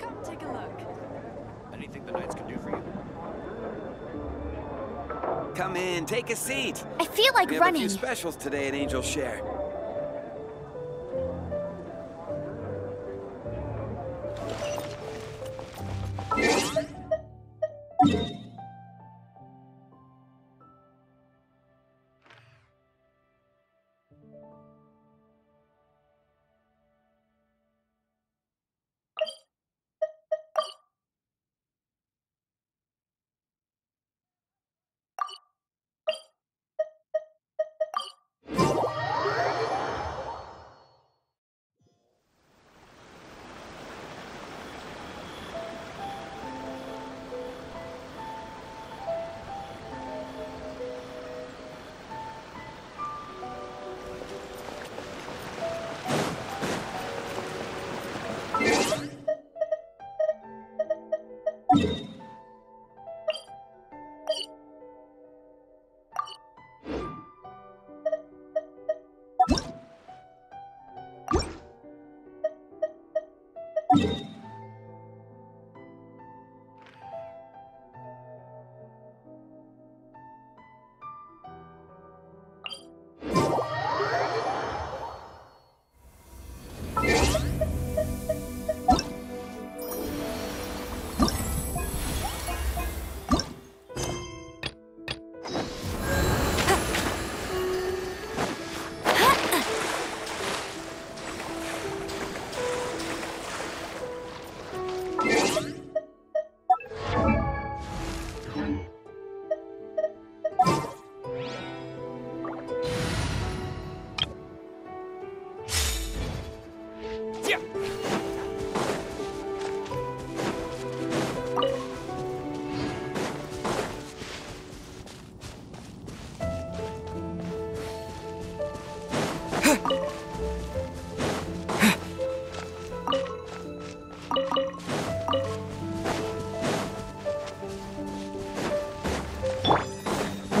Come take a look. Anything the Knights can do for you? Come in, take a seat. I feel like we running. Have a few specials today at Angel's Share.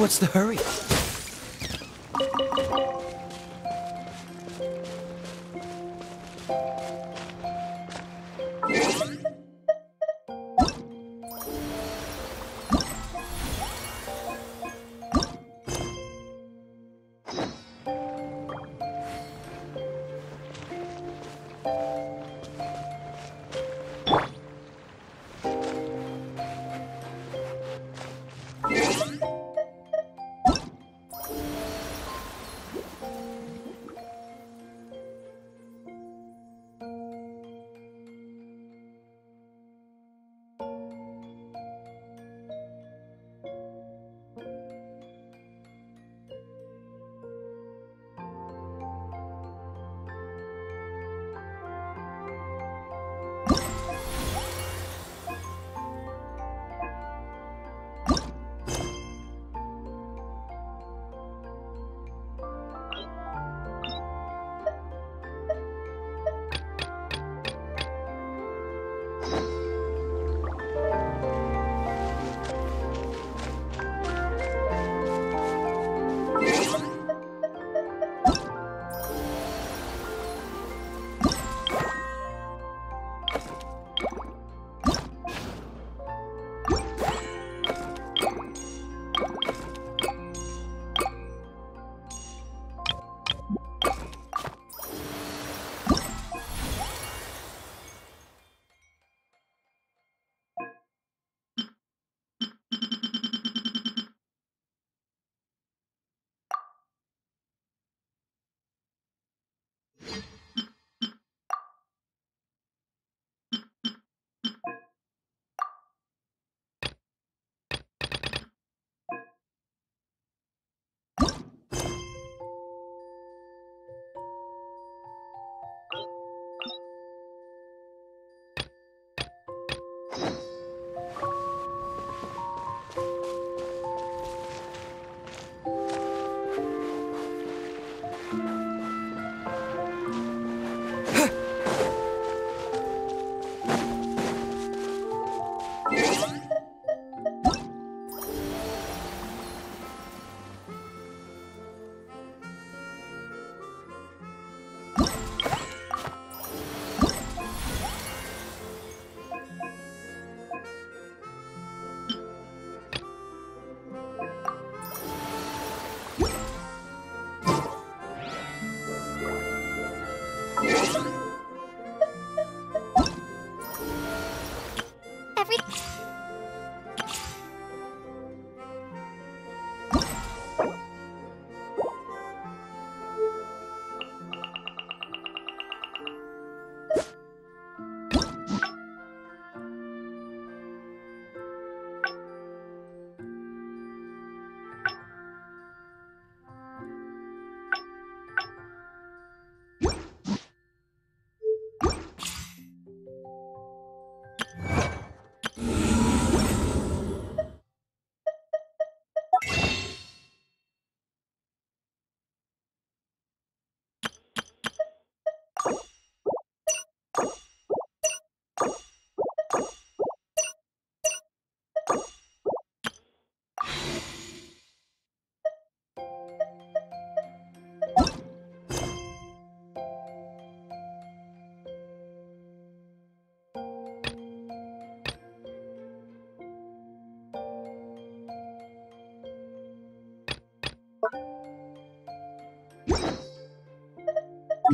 What's the hurry?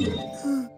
嗯。